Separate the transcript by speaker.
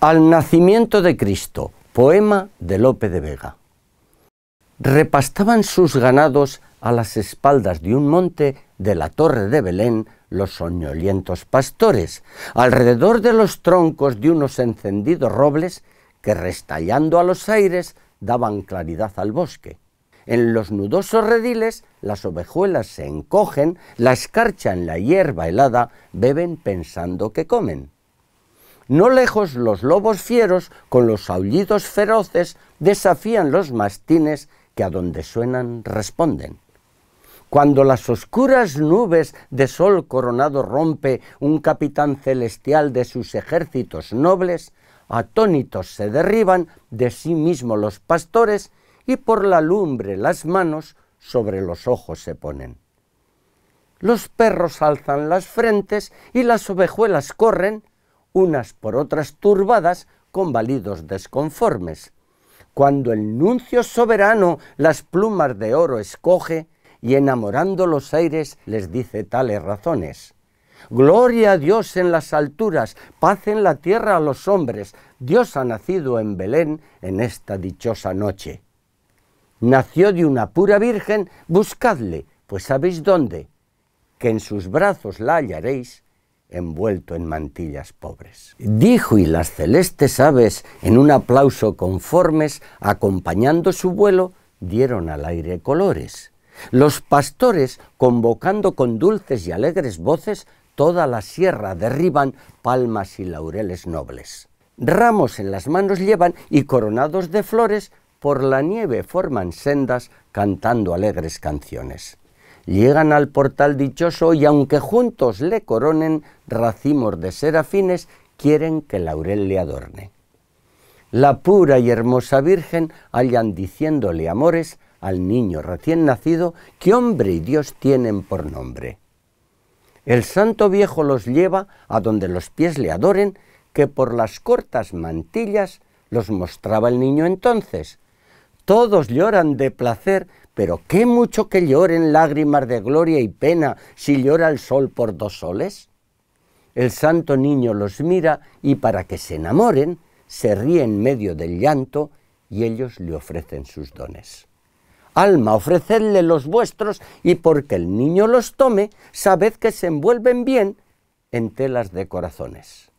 Speaker 1: Al nacimiento de Cristo, poema de Lope de Vega. Repastaban sus ganados a las espaldas de un monte de la torre de Belén los soñolientos pastores, alrededor de los troncos de unos encendidos robles que restallando a los aires daban claridad al bosque. En los nudosos rediles las ovejuelas se encogen, la escarcha en la hierba helada beben pensando que comen. No lejos los lobos fieros, con los aullidos feroces, desafían los mastines que a donde suenan responden. Cuando las oscuras nubes de sol coronado rompe un capitán celestial de sus ejércitos nobles, atónitos se derriban de sí mismo los pastores y por la lumbre las manos sobre los ojos se ponen. Los perros alzan las frentes y las ovejuelas corren unas por otras turbadas con validos desconformes. Cuando el nuncio soberano las plumas de oro escoge y enamorando los aires les dice tales razones. Gloria a Dios en las alturas, paz en la tierra a los hombres. Dios ha nacido en Belén en esta dichosa noche. Nació de una pura virgen, buscadle, pues sabéis dónde, que en sus brazos la hallaréis envuelto en mantillas pobres. Dijo y las celestes aves, en un aplauso conformes, acompañando su vuelo, dieron al aire colores. Los pastores, convocando con dulces y alegres voces, toda la sierra derriban palmas y laureles nobles. Ramos en las manos llevan y coronados de flores, por la nieve forman sendas, cantando alegres canciones llegan al portal dichoso y aunque juntos le coronen racimos de serafines, quieren que laurel le adorne. La pura y hermosa Virgen hallan diciéndole amores al niño recién nacido que hombre y Dios tienen por nombre. El santo viejo los lleva a donde los pies le adoren, que por las cortas mantillas los mostraba el niño entonces. Todos lloran de placer pero qué mucho que lloren lágrimas de gloria y pena si llora el sol por dos soles. El santo niño los mira y para que se enamoren, se ríe en medio del llanto y ellos le ofrecen sus dones. Alma, ofrecedle los vuestros y porque el niño los tome, sabed que se envuelven bien en telas de corazones.